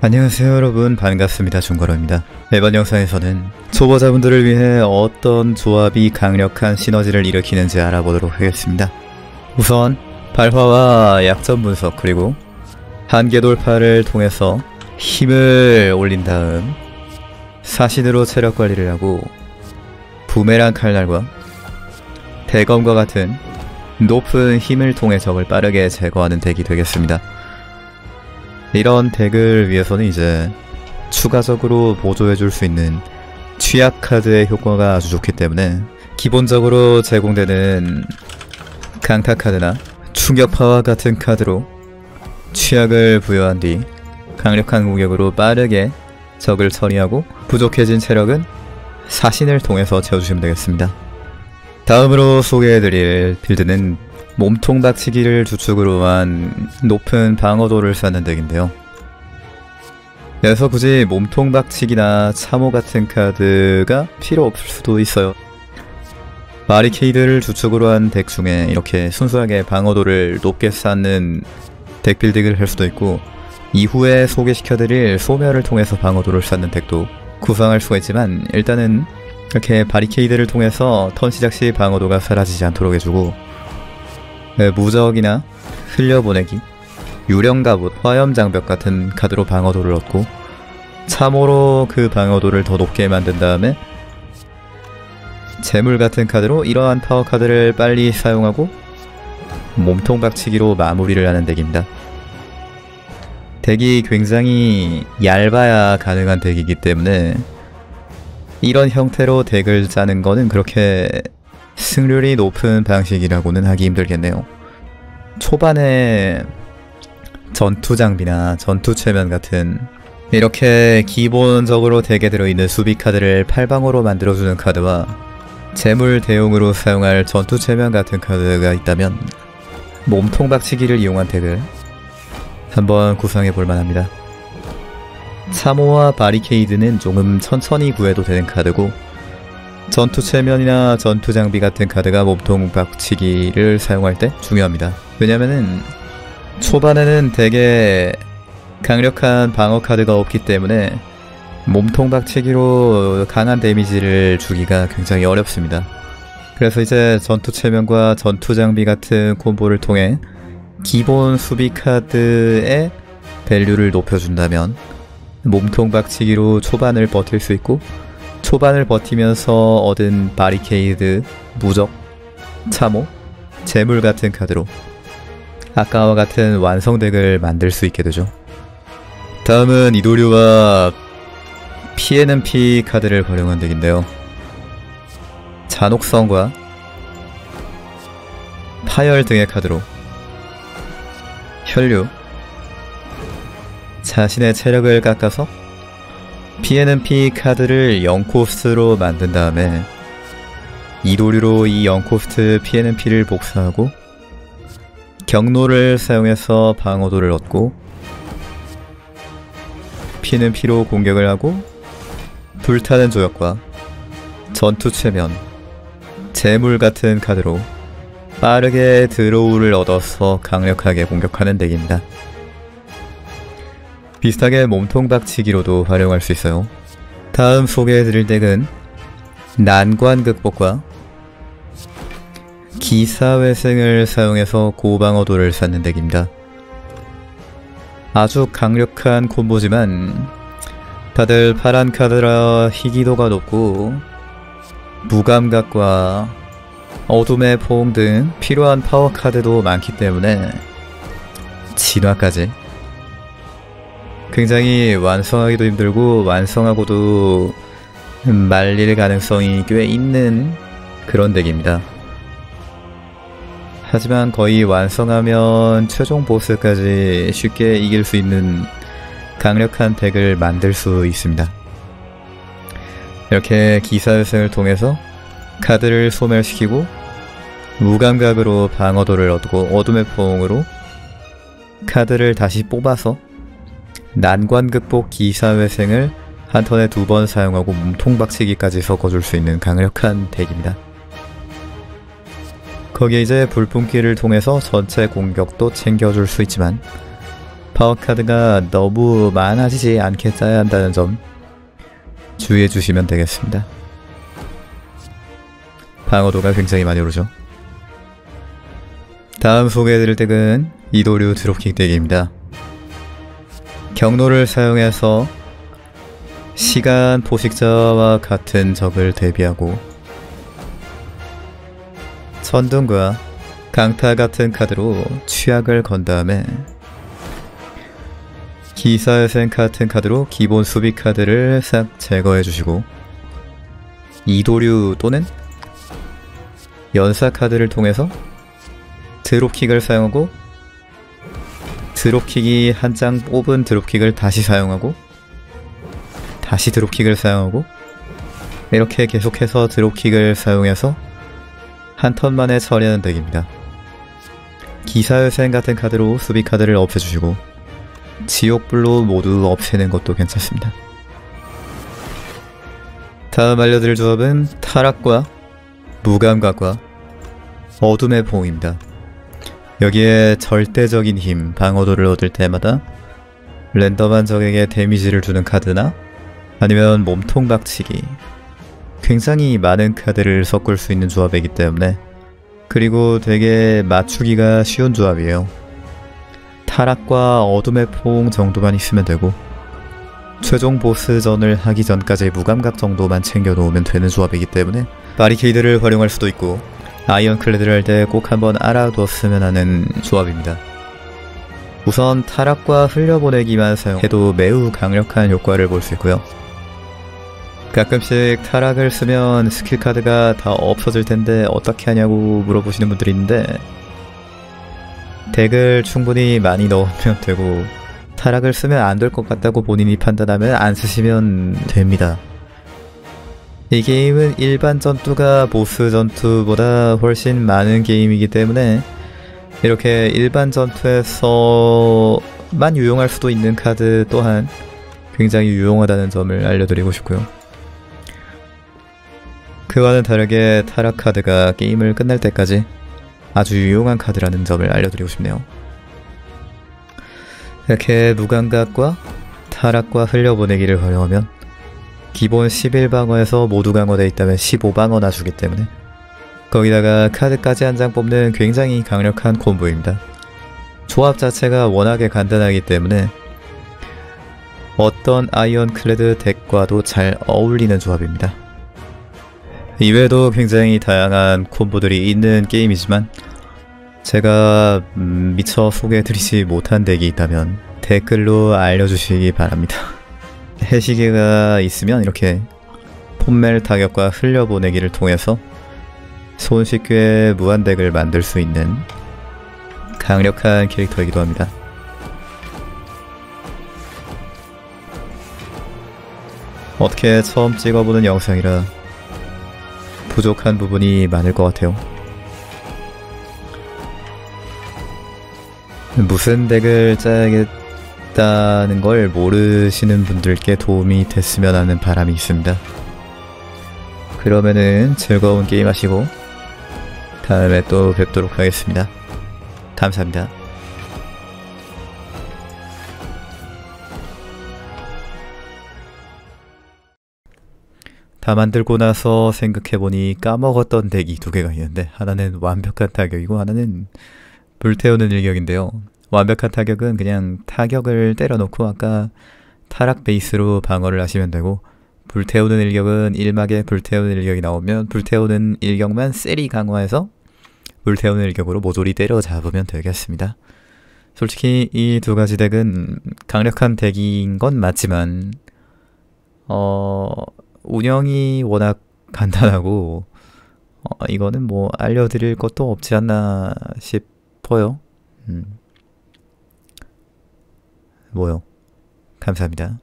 안녕하세요 여러분. 반갑습니다. 중거로입니다. 이번 영상에서는 초보자분들을 위해 어떤 조합이 강력한 시너지를 일으키는지 알아보도록 하겠습니다. 우선 발화와 약점 분석 그리고 한계 돌파를 통해서 힘을 올린 다음 사신으로 체력 관리를 하고 부메랑 칼날과 대검과 같은 높은 힘을 통해 적을 빠르게 제거하는 덱이 되겠습니다. 이런 덱을 위해서는 이제 추가적으로 보조해줄 수 있는 취약 카드의 효과가 아주 좋기 때문에 기본적으로 제공되는 강타 카드나 충격파와 같은 카드로 취약을 부여한 뒤 강력한 공격으로 빠르게 적을 처리하고 부족해진 체력은 사신을 통해서 채워주시면 되겠습니다. 다음으로 소개해드릴 빌드는 몸통 박치기를 주축으로 한 높은 방어도를 쌓는 덱인데요. 그래서 굳이 몸통 박치기나 참호 같은 카드가 필요 없을 수도 있어요. 바리케이드를 주축으로 한 덱 중에 이렇게 순수하게 방어도를 높게 쌓는 덱 빌딩을 할 수도 있고 이후에 소개시켜드릴 소멸을 통해서 방어도를 쌓는 덱도 구성할 수가 있지만 일단은 이렇게 바리케이드를 통해서 턴 시작 시 방어도가 사라지지 않도록 해주고 네, 무적이나 흘려보내기, 유령갑옷, 화염장벽 같은 카드로 방어도를 얻고 참호로 그 방어도를 더 높게 만든 다음에 제물 같은 카드로 이러한 파워 카드를 빨리 사용하고 몸통 박치기로 마무리를 하는 덱입니다. 덱이 굉장히 얇아야 가능한 덱이기 때문에 이런 형태로 덱을 짜는 거는 그렇게 승률이 높은 방식이라고는 하기 힘들겠네요. 초반에 전투 장비나 전투 최면 같은 이렇게 기본적으로 덱에 들어있는 수비 카드를 팔방으로 만들어주는 카드와 제물 대용으로 사용할 전투 최면 같은 카드가 있다면 몸통 박치기를 이용한 덱을 한번 구성해 볼 만합니다. 참호와 바리케이드는 조금 천천히 구해도 되는 카드고 전투 체면이나 전투 장비 같은 카드가 몸통 박치기를 사용할 때 중요합니다. 왜냐면은 초반에는 되게 강력한 방어 카드가 없기 때문에 몸통 박치기로 강한 데미지를 주기가 굉장히 어렵습니다. 그래서 이제 전투 체면과 전투 장비 같은 콤보를 통해 기본 수비 카드의 value를 높여준다면 몸통 박치기로 초반을 버틸 수 있고 초반을 버티면서 얻은 바리케이드, 무적, 참호, 제물 같은 카드로 아까와 같은 완성덱을 만들 수 있게 되죠. 다음은 이도류와 피에는 피 카드를 활용한 덱인데요. 잔혹성과 파열 등의 카드로 혈류, 자신의 체력을 깎아서 피 카드를 0코스트로 만든 다음에 이도류로 이 0코스트 피에는 피를 복사하고 경로를 사용해서 방어도를 얻고 피로 공격을 하고 불타는 조약과 전투 체면, 재물 같은 카드로 빠르게 드로우를 얻어서 강력하게 공격하는 덱입니다. 비슷하게 몸통 박치기로도 활용할 수 있어요. 다음 소개해드릴 덱은 난관 극복과 기사회생을 사용해서 고방어도를 쌓는 덱입니다. 아주 강력한 콤보지만 다들 파란 카드라 희귀도가 높고 무감각과 어둠의 포옹 등 필요한 파워 카드도 많기 때문에 진화까지 굉장히 완성하기도 힘들고 완성하고도 말릴 가능성이 꽤 있는 그런 덱입니다. 하지만 거의 완성하면 최종 보스까지 쉽게 이길 수 있는 강력한 덱을 만들 수 있습니다. 이렇게 기사연승을 통해서 카드를 소멸시키고 무감각으로 방어도를 얻고 어둠의 포옹으로 카드를 다시 뽑아서 난관 극복 기사회생을 한 턴에 두 번 사용하고 몸통 박치기까지 섞어줄 수 있는 강력한 덱입니다. 거기에 이제 불품기를 통해서 전체 공격도 챙겨줄 수 있지만 파워카드가 너무 많아지지 않게 짜야 한다는 점 주의해 주시면 되겠습니다. 방어도가 굉장히 많이 오르죠. 다음 소개해드릴 덱은 이도류 드롭킥 덱입니다. 경로를 사용해서 시간 포식자와 같은 적을 대비하고 천둥과 강타 같은 카드로 취약을 건 다음에 기사회생 같은 카드로 기본 수비 카드를 싹 제거해 주시고 이도류 또는 연사 카드를 통해서 드롭킥을 사용하고 드롭킥이 한 장 뽑은 드롭킥을 다시 사용하고 다시 드롭킥을 사용하고 이렇게 계속해서 드롭킥을 사용해서 한 턴 만에 처리하는 덱입니다. 기사회생 같은 카드로 수비 카드를 없애주시고 지옥불로 모두 없애는 것도 괜찮습니다. 다음 알려드릴 조합은 타락과 무감각과 어둠의 봉입니다. 여기에 절대적인 힘, 방어도를 얻을 때마다 랜덤한 적에게 데미지를 주는 카드나 아니면 몸통 박치기 굉장히 많은 카드를 섞을 수 있는 조합이기 때문에 그리고 되게 맞추기가 쉬운 조합이에요. 타락과 어둠의 포옹 정도만 있으면 되고 최종 보스전을 하기 전까지 무감각 정도만 챙겨 놓으면 되는 조합이기 때문에 바리케이드를 활용할 수도 있고 아이언클레드를 할 때 꼭 한번 알아두었으면 하는 조합입니다. 우선 타락과 흘려보내기만 사용해도 매우 강력한 효과를 볼 수 있고요. 가끔씩 타락을 쓰면 스킬 카드가 다 없어질 텐데 어떻게 하냐고 물어보시는 분들이 있는데 덱을 충분히 많이 넣으면 되고 타락을 쓰면 안 될 것 같다고 본인이 판단하면 안 쓰시면 됩니다. 이 게임은 일반 전투가 보스 전투보다 훨씬 많은 게임이기 때문에 이렇게 일반 전투에서만 유용할 수도 있는 카드 또한 굉장히 유용하다는 점을 알려드리고 싶고요. 그와는 다르게 타락 카드가 게임을 끝날 때까지 아주 유용한 카드라는 점을 알려드리고 싶네요. 이렇게 무감각과 타락과 흘려보내기를 활용하면 기본 11방어에서 모두 강화되어 있다면 15방어나 주기 때문에 거기다가 카드까지 한 장 뽑는 굉장히 강력한 콤보입니다. 조합 자체가 워낙에 간단하기 때문에 어떤 아이언클래드 덱과도 잘 어울리는 조합입니다. 이외에도 굉장히 다양한 콤보들이 있는 게임이지만 제가 음, 미처 소개해드리지 못한 덱이 있다면 댓글로 알려주시기 바랍니다. 해시계가 있으면 이렇게 폼멜 타격과 흘려보내기를 통해서 손쉽게 무한덱을 만들 수 있는 강력한 캐릭터이기도 합니다. 어떻게 처음 찍어보는 영상이라 부족한 부분이 많을 것 같아요. 무슨 덱을 짜야겠 다는 걸 모르시는 분들께 도움이 됐으면 하는 바람이 있습니다. 그러면은 즐거운 게임 하시고 다음에 또 뵙도록 하겠습니다. 감사합니다. 다 만들고 나서 생각해보니 까먹었던 덱이 두 개가 있는데 하나는 완벽한 타격이고 하나는 불태우는 일격인데요. 완벽한 타격은 그냥 타격을 때려놓고 아까 타락 베이스로 방어를 하시면 되고 불태우는 일격은 1막에 불태우는 일격이 나오면 불태우는 일격만 세리 강화해서 불태우는 일격으로 모조리 때려잡으면 되겠습니다. 솔직히 이 두 가지 덱은 강력한 덱인 건 맞지만 어 운영이 워낙 간단하고 어, 이거는 뭐 알려드릴 것도 없지 않나 싶어요. 음. 뭐요? 감사합니다.